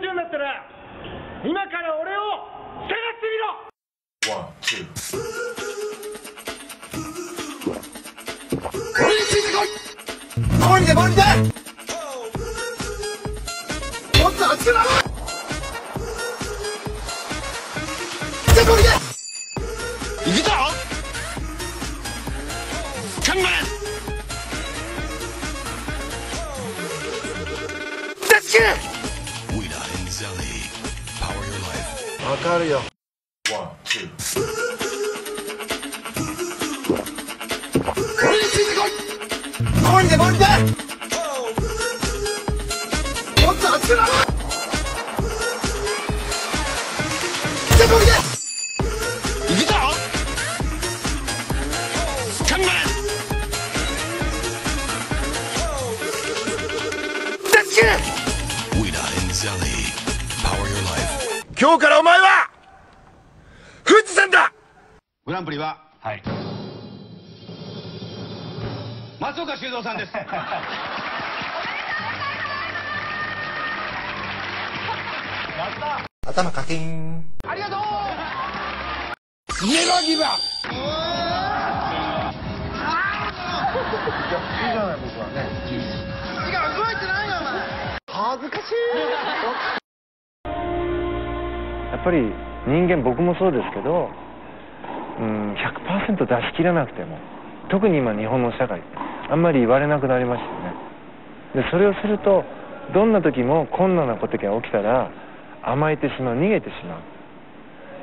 中になったら今から俺を探してみろ One, two. 俺についてこい守りで守りでもっと熱くなろうじゃあ守りで行くぞ頑張れ Let's get it! Wida and Zelly. Power your life. わかるよ One, two. 俺についてこい守りで守りでもっと熱くなろうじゃあ守りで行くぞ頑張れ Let's get it! Wida and Zelly. 今日からお前は富士山だ。グランプリははい。松岡修造さんです。頭カキーンありがとう。ネバギバやっぱり人間僕もそうですけど、うん、100%出し切らなくても特に今日本の社会あんまり言われなくなりましたよね。でそれをするとどんな時も困難なことが起きたら甘えてしまう逃げてしま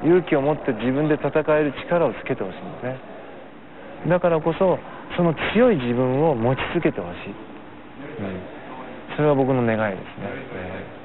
う勇気を持って自分で戦える力をつけてほしいんですね。だからこそその強い自分を持ち続けてほしい、うん、それは僕の願いですね、えー